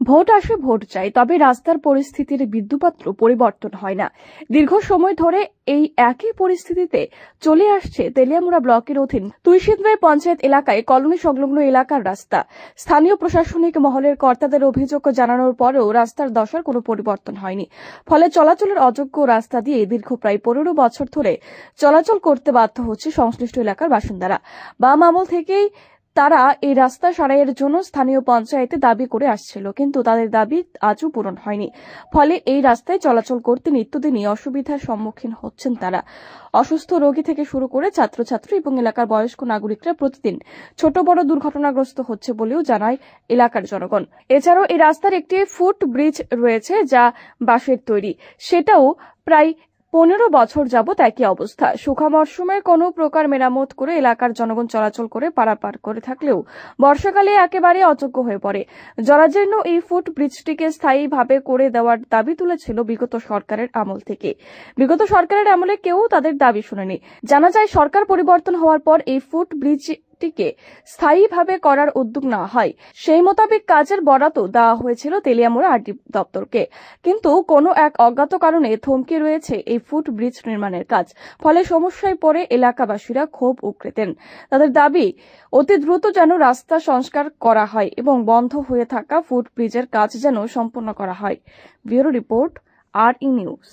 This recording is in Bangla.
ভোট আসে, ভোট চাই তবে রাস্তার পরিস্থিতির বিদ্যুপাত্র পরিবর্তন হয় না। দীর্ঘ সময় ধরে এই একই পরিস্থিতিতে চলে আসছে তেলিয়ামুড়া ব্লকের অধীন তুইশিদবাই পঞ্চায়েত এলাকায় কলোনি সংলগ্ন এলাকার রাস্তা। স্থানীয় প্রশাসনিক মহলের কর্তাদের অভিযোগ জানানোর পরেও রাস্তার দশার কোনো পরিবর্তন হয়নি। ফলে চলাচলের অযোগ্য রাস্তা দিয়ে দীর্ঘ প্রায় পনেরো বছর ধরে চলাচল করতে বাধ্য হচ্ছে সংশ্লিষ্ট এলাকার বাসিন্দারা। বাম আমল থেকেই তারা এই রাস্তা সারাইয়ের জন্য স্থানীয় পঞ্চায়েতে দাবি করে আসছিল, কিন্তু তাদের দাবি আজও পূরণ হয়নি। ফলে এই রাস্তায় চলাচল করতে নিত্যদিনই অসুবিধার সম্মুখীন হচ্ছেন তারা। অসুস্থ রোগী থেকে শুরু করে ছাত্রছাত্রী এবং এলাকার বয়স্ক নাগরিকরা প্রতিদিন ছোট বড় দুর্ঘটনাগ্রস্ত হচ্ছে বলেও জানায় এলাকার জনগণ। এছাড়াও এই রাস্তার একটি ফুট ব্রিজ রয়েছে যা বাঁশের তৈরি। সেটাও প্রায় পনেরো বছর যাবৎ একই অবস্থা। শুখা মরশুমে কোনো প্রকার মেরামত করে এলাকার জনগণ চলাচল করে পারাপার করে থাকলেও বর্ষাকালে একেবারে অযোগ্য হয়ে পড়ে। জরাজীর্ণ এই ফুট ব্রিজটিকে স্থায়ীভাবে করে দেওয়ার দাবি তুলেছিল বিগত সরকারের আমল থেকে। বিগত সরকারের আমলে কেউ তাদের দাবি শুনেনি। জানা যায়, সরকার পরিবর্তন হওয়ার পর এই ফুট ব্রিজ টিকে স্থায়ীভাবে করার উদ্যোগ নেওয়া হয়। সেই মোতাবেক কাজের বরাত দেওয়া হয়েছিল তেলিয়ামুড়া আরডি দপ্তরকে। কিন্তু কোনো এক অজ্ঞাত কারণে থমকে রয়েছে এই ফুট ব্রিজ নির্মাণের কাজ। ফলে সমস্যায় পড়ে এলাকাবাসীরা ক্ষোভ উকড়েতেন তাদের দাবি, অতি দ্রুত যেন রাস্তা সংস্কার করা হয় এবং বন্ধ হয়ে থাকা ফুট ব্রিজের কাজ যেন সম্পন্ন করা হয়। Bureau report R E news.